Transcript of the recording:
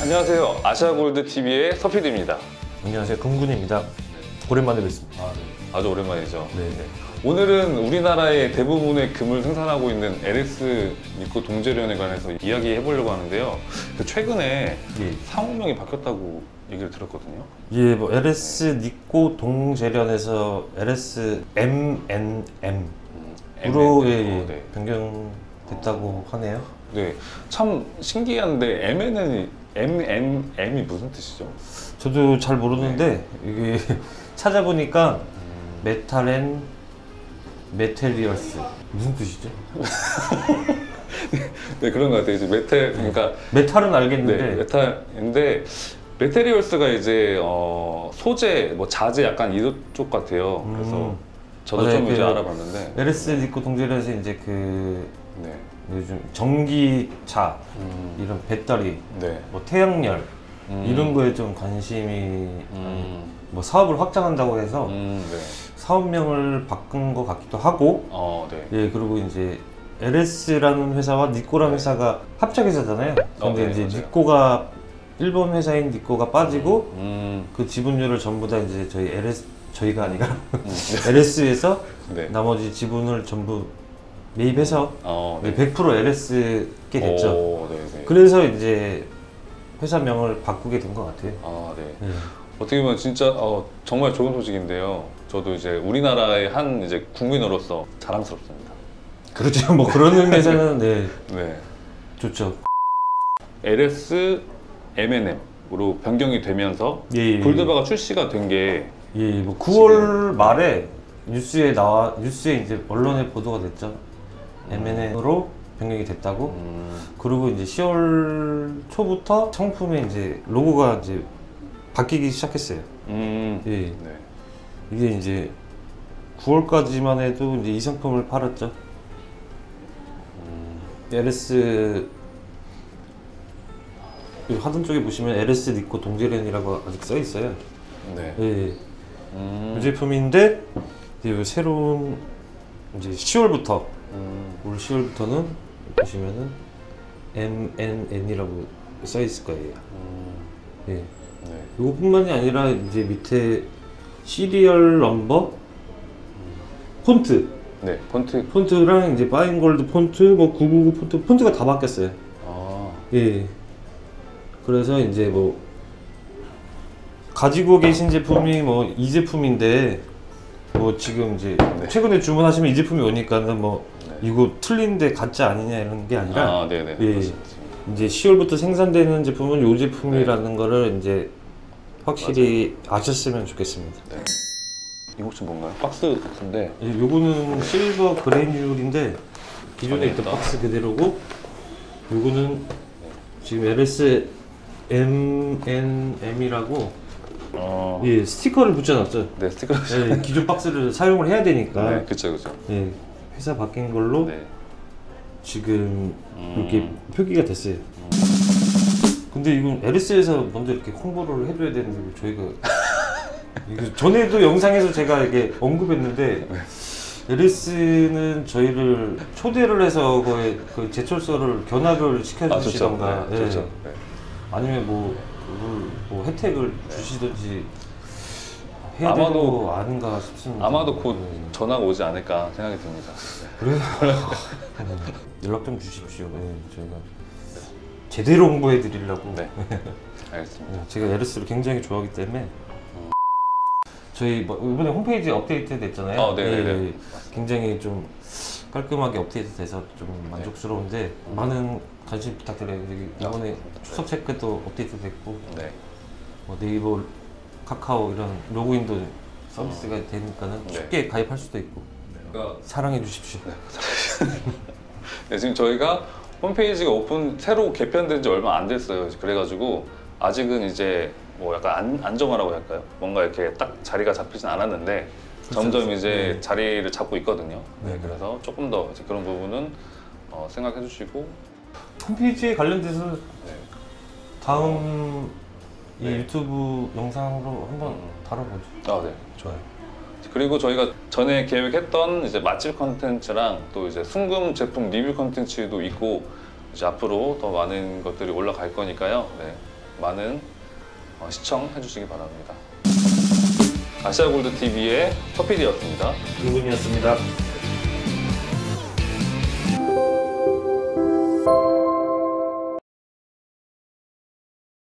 안녕하세요. 아시아골드 TV의 서피드입니다. 안녕하세요. 금군입니다. 오랜만에 뵙습니다. 아, 네. 아주 오랜만이죠. 네. 오늘은 우리나라의 대부분의 금을 생산하고 있는 LS 니코 동재련에 관해서 이야기해 보려고 하는데요. 그 최근에 예. 상호명이 바뀌었다고 얘기를 들었거든요. 예, 뭐 LS 니코 동재련에서 LS MNM 으로 예, 예, 어, 네. 변경됐다고 하네요. 네. 참 신기한데 MnM이 MnM이 무슨 뜻이죠? 저도 잘 모르는데 이게 찾아보니까 metal and materials 무슨 뜻이죠? 네 그런 것 같아요. 이제 메탈 그러니까 메탈은 네, 알겠는데 메탈인데 materials가 이제 어, 소재, 뭐 자재 약간 이쪽 같아요. 그래서 음. 저도 맞아요. 좀 이제 그 알아봤는데. LS 니코 동제련에서 이제 그 네. 요즘 전기차 음, 이런 배터리 네. 뭐 태양열 음. 이런 거에 좀 관심이 음, 뭐 사업을 확장한다고 해서 음, 네. 사업명을 바꾼 것 같기도 하고 어, 네. 예 그리고 이제 LS라는 회사와 니코라는 회사가 합작회사잖아요. 어, 근데 네, 이제 맞아요. 니코가 일본 회사인 니코가 빠지고 음, 그 지분율을 전부 다 이제 저희 LS 저희가 아니라 음, LS에서 네. 나머지 지분을 전부 매입해서 어, 네. 100% LS게 됐죠. 오, 네, 네. 그래서 이제 회사명을 바꾸게 된 것 같아요. 아, 네. 예. 어떻게 보면 진짜 어, 정말 좋은 소식인데요. 저도 이제 우리나라의 한 이제 국민으로서 자랑스럽습니다. 그렇죠. 뭐 그런 의미에서는 네 네. 좋죠. LS M&M으로 변경이 되면서 예, 예. 골드바가 출시가 된 게 예, 뭐 9월 말에 뉴스에 나와 뉴스에 이제 언론에 보도가 됐죠. M&M으로 변경이 됐다고. 음, 그리고 이제 10월 초부터 상품에 이제 로고가 이제 바뀌기 시작했어요. 음, 예. 네. 이게 이제 9월까지만 해도 이제 이 상품을 팔았죠. 음, LS 이 하단 쪽에 보시면 LS 니코 동제련이라고 아직 써 있어요. 네. 예. 음, 이 제품인데 이제 새로운 이제 10월부터 음, 올 10월부터는 보시면은 MnM이라고 써 있을 거예요. 음, 예. 네. 이것뿐만이 아니라 이제 밑에 serial number 폰트 네. 폰트. 폰트랑 이제 fine gold 폰트 뭐 999 폰트 폰트가 다 바뀌었어요. 아, 예. 그래서 이제 뭐 가지고 계신 제품이 뭐 이 제품인데 뭐 지금 이제 네. 최근에 주문하시면 이 제품이 오니까는 뭐 네. 이거 틀린데 가짜 아니냐 이런 게 아니라 아, 네네. 예. 그럴 수 있습니다. 이제 10월부터 생산되는 제품은 이 제품이라는 거를 이제 확실히 아셨으면 좋겠습니다. 네. 이거 혹시 뭔가요? 박스 같은데. 예, 요거는 실버 그래뉴얼인데 기존에 있던 있던? 박스 그대로고 요거는 지금 LS MNM이라고 어, 예, 스티커를 붙여놨죠. 네, 스티커. 예, 기존 박스를 사용을 해야 되니까 네, 그쵸, 그쵸. 예, 회사 바뀐 걸로 네. 지금 음. 이렇게 표기가 됐어요. 근데 이건 LS에서 먼저 이렇게 홍보를 해줘야 되는데 왜 저희가 전에도 영상에서 제가 이게 언급했는데 LS는 저희를 초대를 해서 거의 그 제철소를 견학을 아. 시켜주시던가 네, 예. 네. 아니면 뭐, 뭘, 뭐 혜택을 주시든지 해야 아마도- 아닌가 싶습니다. 아마도 곧 네. 전화가 오지 않을까 생각이 듭니다. 그래서 연락 좀 주십시오. 네, 저희가 제대로 홍보해 드리려고. 네. 알겠습니다. 제가 LS를 굉장히 좋아하기 때문에 저희 뭐 이번에 홈페이지 업데이트 됐잖아요. 어, 네네네. 예, 굉장히 좀 깔끔하게 업데이트 돼서 좀 만족스러운데 많은 관심 부탁드려요. 이번에 출석 체크도 업데이트 됐고 네. 뭐 네이버, 카카오 이런 로그인도 서비스가 되니까는 네. 쉽게 가입할 수도 있고 그러니까 사랑해 주십시오. 네, 지금 저희가 홈페이지가 오픈 새로 개편된 지 얼마 안 됐어요. 그래가지고 아직은 이제 뭐 약간 안, 안정화라고 할까요? 뭔가 이렇게 딱 자리가 잡히진 않았는데 점점 그렇죠. 이제 네. 자리를 잡고 있거든요. 네, 네. 그래서 조금 더 이제 그런 부분은 어, 생각해 주시고 홈페이지에 관련돼서 네. 다음 이 네. 유튜브 영상으로 한번 음. 다뤄보죠. 아, 네. 좋아요. 그리고 저희가 전에 계획했던 이제 맛집 컨텐츠랑 또 이제 순금 제품 리뷰 컨텐츠도 있고 이제 앞으로 더 많은 것들이 올라갈 거니까요. 네. 많은 어, 시청해 주시기 바랍니다. 아시아 골드 TV의 허필이었습니다. 김군이었습니다.